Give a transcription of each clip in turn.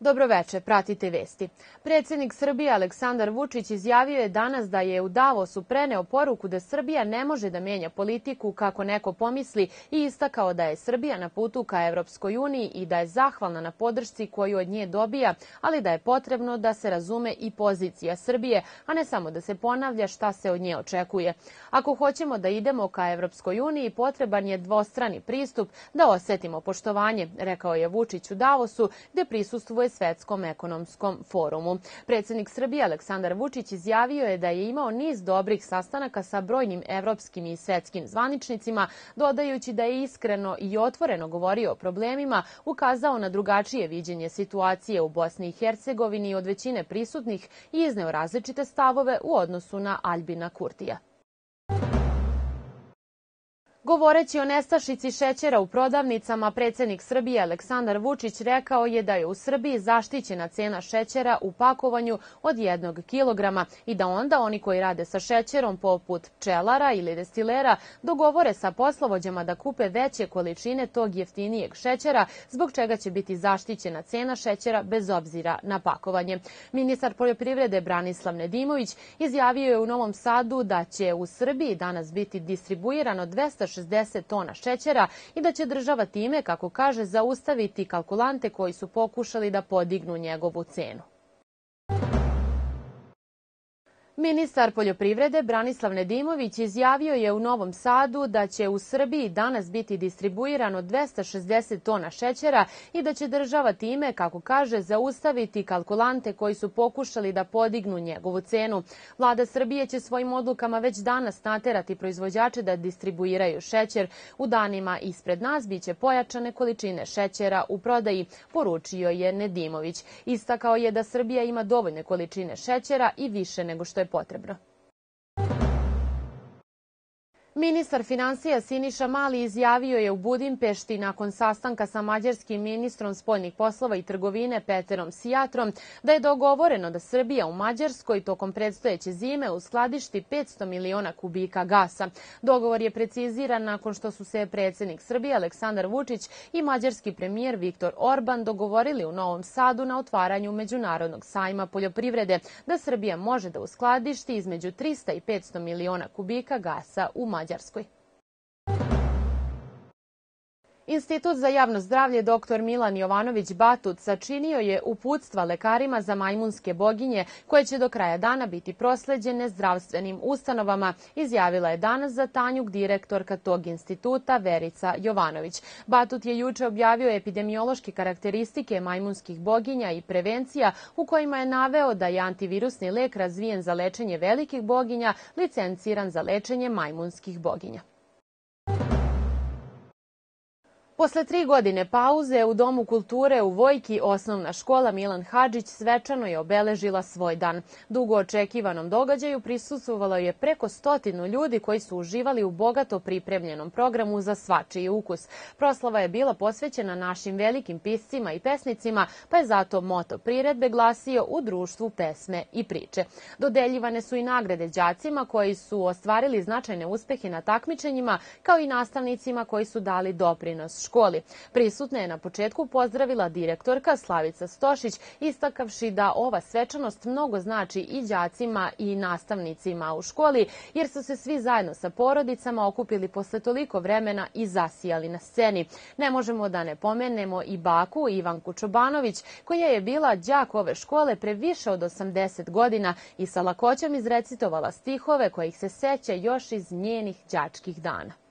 Dobroveče, pratite vesti. Predsednik Srbije Aleksandar Vučić izjavio je danas da je u Davosu preneo poruku da Srbija ne može da menja politiku kako neko pomisli i istakao da je Srbija na putu ka Evropskoj uniji i da je zahvalna na podršci koju od nje dobija, ali da je potrebno da se razume i pozicija Srbije, a ne samo da se ponavlja šta se od nje očekuje. Ako hoćemo da idemo ka Evropskoj uniji, potreban je dvostrani pristup da osetimo poštovanje, rekao je Vučić u Davosu, gde prisustvuje Svetskom ekonomskom forumu. Predsednik Srbije Aleksandar Vučić izjavio je da je imao niz dobrih sastanaka sa brojnim evropskim i svetskim zvaničnicima, dodajući da je iskreno i otvoreno govorio o problemima, ukazao na drugačije viđenje situacije u Bosni i Hercegovini od većine prisutnih i izneo različite stavove u odnosu na Aljbina Kurtija. Govoreći o nestašici šećera u prodavnicama, predsednik Srbije Aleksandar Vučić rekao je da je u Srbiji zaštićena cena šećera u pakovanju od jednog kilograma i da onda oni koji rade sa šećerom poput pčelara ili destilera dogovore sa poslovođama da kupe veće količine tog jeftinijeg šećera, zbog čega će biti zaštićena cena šećera bez obzira na pakovanje. Ministar poljoprivrede Branislav Nedimović izjavio je u Novom Sadu da će u Srbiji danas biti distribuirano 260 60 tona šećera i da će država time, kako kaže, zaustaviti kalkulante koji su pokušali da podignu njegovu cenu. Ministar poljoprivrede Branislav Nedimović izjavio je u Novom Sadu da će u Srbiji danas biti distribuirano 260 tona šećera i da će država time, kako kaže, zaustaviti kalkulante koji su pokušali da podignu njegovu cenu. Vlada Srbije će svojim odlukama već danas naterati proizvođače da distribuiraju šećer. U danima ispred nas biće pojačane količine šećera u prodaji, poručio je Nedimović. Istakao je da Srbija ima dovoljne količine šećera i više nego što je je potrebno. Ministar financija Siniša Mali izjavio je u Budimpešti nakon sastanka sa mađarskim ministrom spoljnih poslova i trgovine Peterom Sijatrom da je dogovoreno da Srbija u Mađarskoj tokom predstojeće zime uskladišti 500 miliona kubika gasa. Dogovor je preciziran nakon što su se predsednik Srbije Aleksandar Vučić i mađarski premijer Viktor Orban dogovorili u Novom Sadu na otvaranju Međunarodnog sajma poljoprivrede da Srbija može da uskladišti između 300 i 500 miliona kubika gasa u Mađarskoj. Mađarskoj. Institut za javno zdravlje dr. Milan Jovanović Batut sačinio je uputstva lekarima za majmunske boginje koje će do kraja dana biti prosleđene zdravstvenim ustanovama, izjavila je danas za Tanjuk direktorka tog instituta Verica Jovanović. Batut je juče objavio epidemiološke karakteristike majmunskih boginja i prevencija u kojima je naveo da je antivirusni lek razvijen za lečenje velikih boginja licenciran za lečenje majmunskih boginja. Posle tri godine pauze u Domu kulture u Vojki osnovna škola Milan Hadžić svečano je obeležila svoj dan. Dugo očekivanom događaju prisustvovalo je preko stotinu ljudi koji su uživali u bogato pripremljenom programu za svačiji ukus. Proslava je bila posvećena našim velikim piscima i pesnicima, pa je zato moto priredbe glasio u društvu pesme i priče. Dodeljivane su i nagrade đacima koji su ostvarili značajne uspehe na takmičenjima, kao i nastavnicima koji su dali doprinos školi. Prisutne je na početku pozdravila direktorka Slavica Stošić, istakavši da ova svečanost mnogo znači i đacima i nastavnicima u školi, jer su se svi zajedno sa porodicama okupili posle toliko vremena i zasijali na sceni. Ne možemo da ne pomenemo i baku Ivanku Čobanović, koja je bila đak ove škole pre više od 80 godina i sa lakoćom izrecitovala stihove kojih se seća još iz njenih đačkih dana.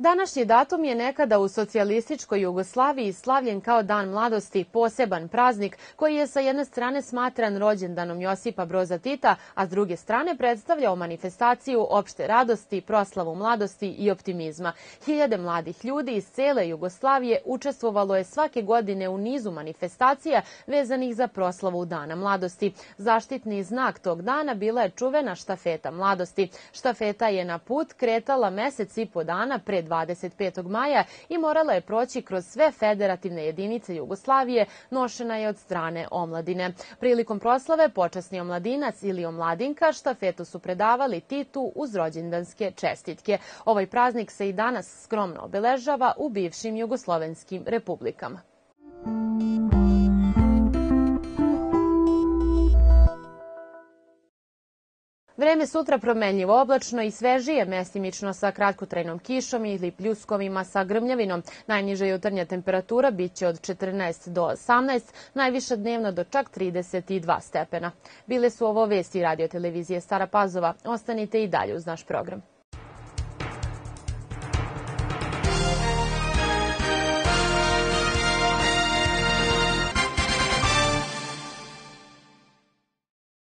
Današnji datum je nekada u socijalističkoj Jugoslaviji slavljen kao Dan mladosti, poseban praznik koji je sa jedne strane smatran rođendanom Josipa Broza Tita, a s druge strane predstavljao manifestaciju opšte radosti, proslavu mladosti i optimizma. Hiljade mladih ljudi iz cele Jugoslavije učestvovalo je svake godine u nizu manifestacija vezanih za proslavu Dana mladosti. Zaštitni znak tog dana bila je čuvena štafeta mladosti. Štafeta je na put kretala mesec i po dana pred 25. maja i morala je proći kroz sve federativne jedinice Jugoslavije, nošena je od strane omladine. Prilikom proslave počasni omladinac ili omladinka štafetu su predavali Titu uz rođendanske čestitke. Ovaj praznik se i danas skromno obeležava u bivšim jugoslovenskim republikama. Vreme sutra promenljivo oblačno i svežije mestimično sa kratkotrajnom kišom ili pljuskovima sa grmljavinom. Najniža jutarnja temperatura biće od 14 do 18, najviša dnevna do čak 32 stepena. Bile su ovo vesti radio televizije Stara Pazova. Ostanite i dalje uz naš program.